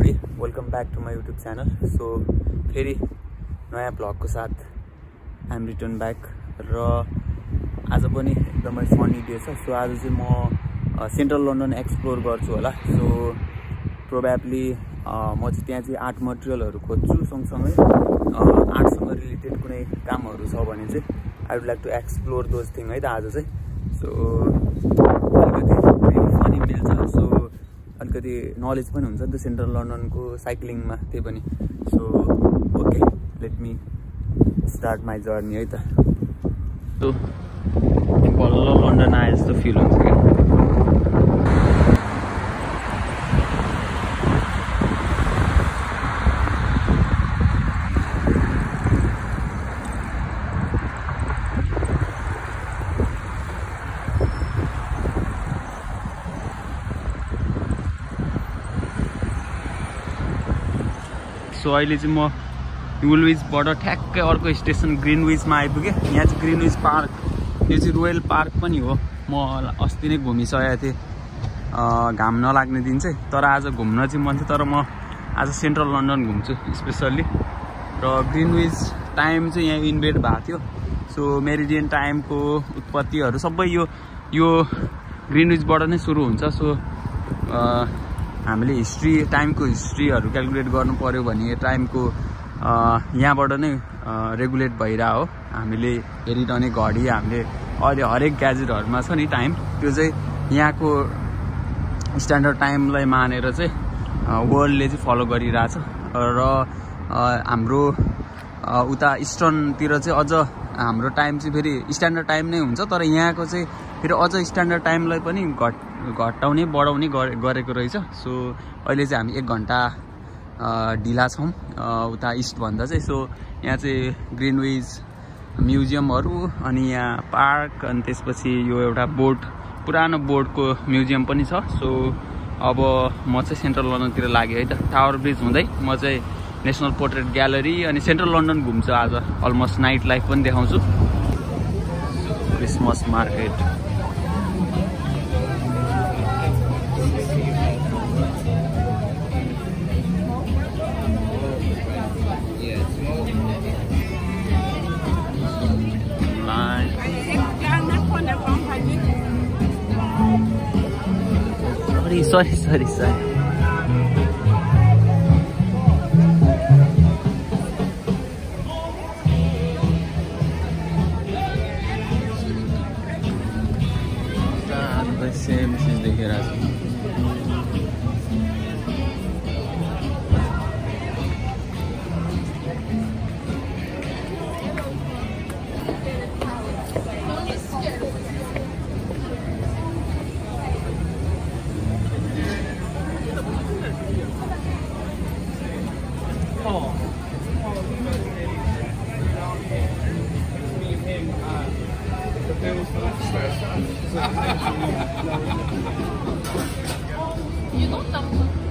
My YouTube channel so फेरि नयाँ भ्लगको साथ आइएम रिटर्न ब्याक र आज पनि एकदमै फनी डे छ। सो आज चाहिँ म सेन्ट्रल लन्डन एक्सप्लोर गर्छु होला। सो प्रोभाब्ली म चाहिँ त्यहाँ चाहिँ आर्ट मटेरियलहरू खोज्छु सँगसँगै। आर्टसँग रिलेटेड कुनै कामहरू छ भने चाहिँ I would like to explore those thing है त आज चाहिँ। सो अलिकति फनी मिल्छ। सो अलिकति नलेज पनि हुन्छ नि त सेन्ट्रल लन्डनको साइक्लिङमा त्यही पनि. So okay let me start my journey है त. सो बल्ल लन्डन आए जस्तो फिल हुन्छ क्या? सो अहिले चाहिँ म युलविजबाट ठ्याक्कै अर्को स्टेसन ग्रिनविजमा आइपुगेँ। यहाँ चाहिँ ग्रिनविज पार्क यो चाहिँ रोयल पार्क पनि हो। म अस्ति नै घुमिसकेको थिएँ। घाम नलाग्ने दिन चाहिँ तर आज घुम्न चाहिँ मन थियो तर म आज सेन्ट्रल लन्डन घुम्छु स्पेसल्ली। र ग्रिनविज टाइम चाहिँ यहाँ इन्भेट भएको थियो। सो मेरिडियन टाइमको उत्पत्तिहरू सबै यो यो ग्रिनविजबाट नै सुरु हुन्छ। सो हामीले हिस्ट्री टाइमको हिस्ट्रीहरू क्यालकुलेट गर्नु पऱ्यो भने टाइमको यहाँबाट नै रेगुलेट भइरह हो। हामीले हेरिरहने घडी हामीले अहिले हरेक ग्याजेटहरूमा छ नि टाइम त्यो चाहिँ यहाँको स्ट्यान्डर्ड टाइमलाई मानेर चाहिँ वर्ल्डले चाहिँ फलो गरिरहेछ। र हाम्रो उता इस्टर्नतिर चाहिँ अझ हाम्रो टाइम चाहिँ फेरि स्ट्यान्डर्ड टाइम नै हुन्छ। तर यहाँको चाहिँ फेरि अझ स्ट्यान्डर्ड टाइमलाई पनि घट घटाउने बढाउने गरेको रहेछ। सो अहिले चाहिँ हामी एक घन्टा ढिला छौँ। उता इस्टभन्दा चाहिँ। सो यहाँ चाहिँ ग्रिनविज म्युजियमहरू अनि यहाँ पार्क अनि त्यसपछि यो एउटा बोर्ड पुरानो बोर्डको म्युजियम पनि छ। सो अब म चाहिँ सेन्ट्रल लन्डनतिर लागेँ है त। टावर ब्रिज हुँदै म चाहिँ नेसनल पोर्ट्रेट ग्यालरी अनि सेन्ट्रल लन्डन घुम्छु आज। अलमोस्ट नाइट लाइफ पनि देखाउँछु। Christmas market sorry, sorry, sorry, sorry. Same चिज देखिरहेको छु You don't know